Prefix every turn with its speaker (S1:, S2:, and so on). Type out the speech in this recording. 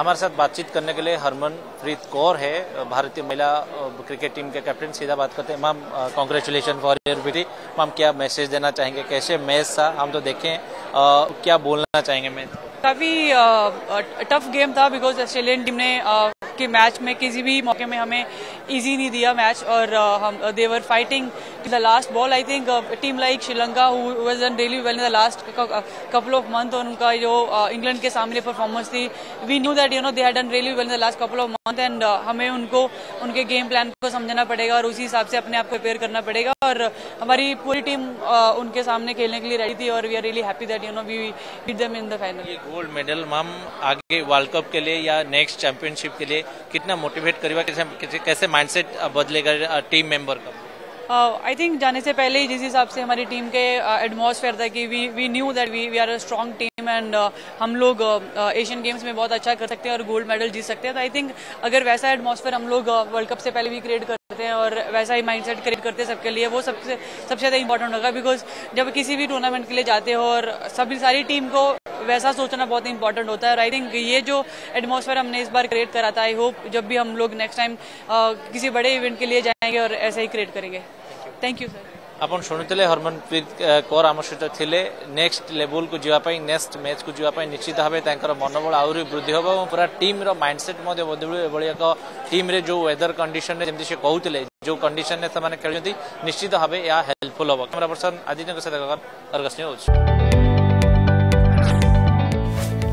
S1: हमारे साथ बातचीत करने के लिए हरमनप्रीत कौर है भारतीय महिला क्रिकेट टीम के कैप्टन सीधा बात करते हैं। मैम कॉन्ग्रेचुलेशन फॉर योर विटी मैम क्या मैसेज देना चाहेंगे? कैसे मैच था? हम तो देखें। आ, क्या बोलना चाहेंगे मैच
S2: काफ़ी टफ गेम था बिकॉज़ ऑस्ट्रेलियन टीम ने के मैच में किसी भी मौके में हमें इजी नहीं दिया मैच और uh, हम they were fighting the last ball I think team like Sri Lanka was really well in the last couple of month और उनका जो इंग्लैंड uh, के सामने परफॉर्मेंस थी we knew that you know they had done really well in the last couple of month and हमें उनको उनके game plan को समझना पड़ेगा और उसी हिसाब से अपने आप को प्रिपेयर करना पड़ेगा और हमारी पूरी टीम uh, उनके सामने खेलने के लिए रेडी थी और we are really happy that you know we beat them in the final
S1: gold medal ma'am आगे वर्ल्ड कप के लिए या नेक्स्ट चैंपियनशिप के लिए कितना मोटिवेट करेगा, कैसे कैसे माइंडसेट बदलेगा टीम मेंबर का?
S2: आई थिंक जाने से पहले ही जिस हिसाब से हमारी टीम के एटमॉस्फेयर था कि we we knew that we we are a strong team and हम लोग एशियन गेम्स में बहुत अच्छा कर सकते हैं और गोल्ड मेडल जीत सकते हैं। तो आई थिंक अगर वैसा एटमॉस्फेयर हम लोग वर्ल्ड कप से पहले भी क्रिएट करते हैं और वैसा ही माइंडसेट क्रिएट करते हैं सबके लिए, वो सबसे सबसे ज़्यादा इंपॉर्टेंट होगा। बिकॉज़ जब किसी भी टूर्नामेंट के लिए जाते हो और सभी सारी टीम को वैसा सोचना बहुत इंपॉर्टेंट होता है आई थिंक ये जो एटमोसफेयर हमने इस बार क्रिएट करा था आई होप जब भी हम लोग नेक्स्ट टाइम किसी बड़े इवेंट के लिए जाएँगे और ऐसा ही क्रिएट करेंगे। थैंक यू सर
S1: आपन शुणुले हरमनप्रीत कौर आम सहित थे नेक्स्ट लेवल को जीवाई नेक्स्ट मैच को जीवाई निश्चित भाव मनोबल आहरी वृद्धि हे और पूरा टीम रैंडसेट बदलू एभली एक टीम जो वेदर कंडीशन रे जमी से कहते जो कंडीशन में खेलते, निश्चित भाव यह हेल्पफुल हम कैमेरा पर्सन आदित्य सहित अर्घ स्नेह